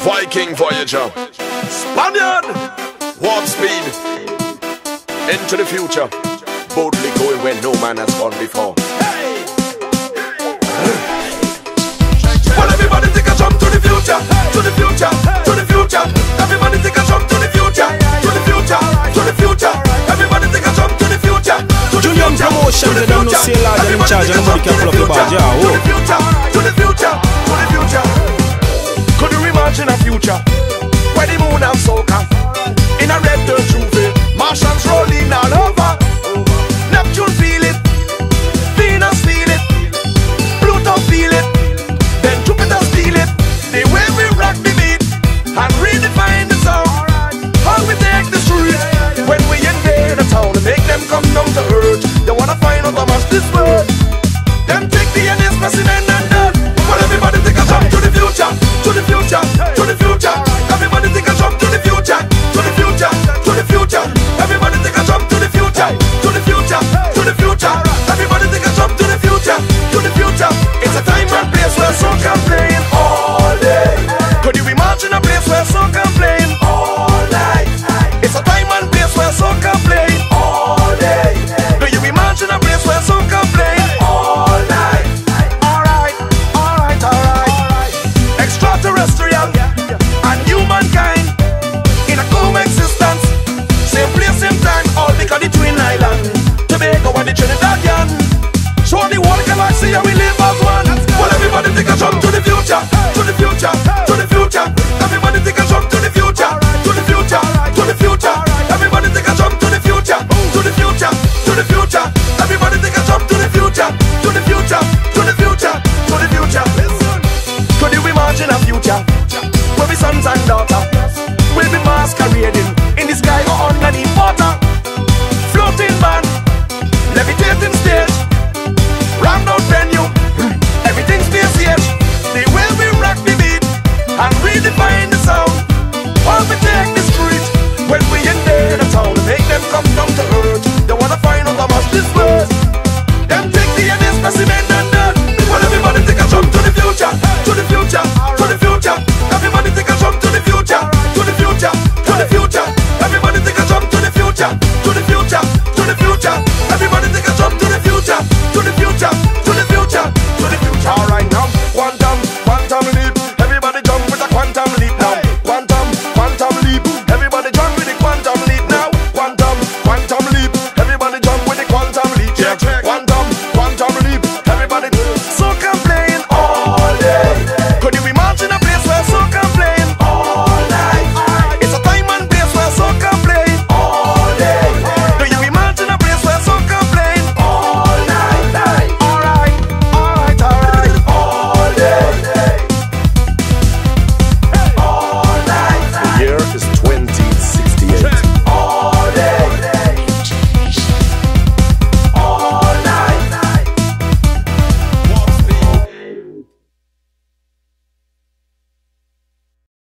Viking Voyager. Spaniard. Warp speed. Into the future. Boldly going where no man has gone before. Hey! Well, everybody take a jump to the future, to the future, to the future. Everybody take a jump to the future, to the future, to the future. Everybody take a jump to the future, to the Junior future, promotion, to the they don't know future. say lad, they're in charge, nobody jump can to pull the up the oh. future, yeah, oh. You imagine a future where the moon and soca in a red dirt Juve, eh, Martians rolling all over, Neptune feel it, Venus feel it, Pluto feel it, then Jupiter steal it. The way we rock the beat and redefine the sound. How we take the street when we invade the town make them come down to earth. They wanna find out how much this worth. And place where Imagine a future where we sons and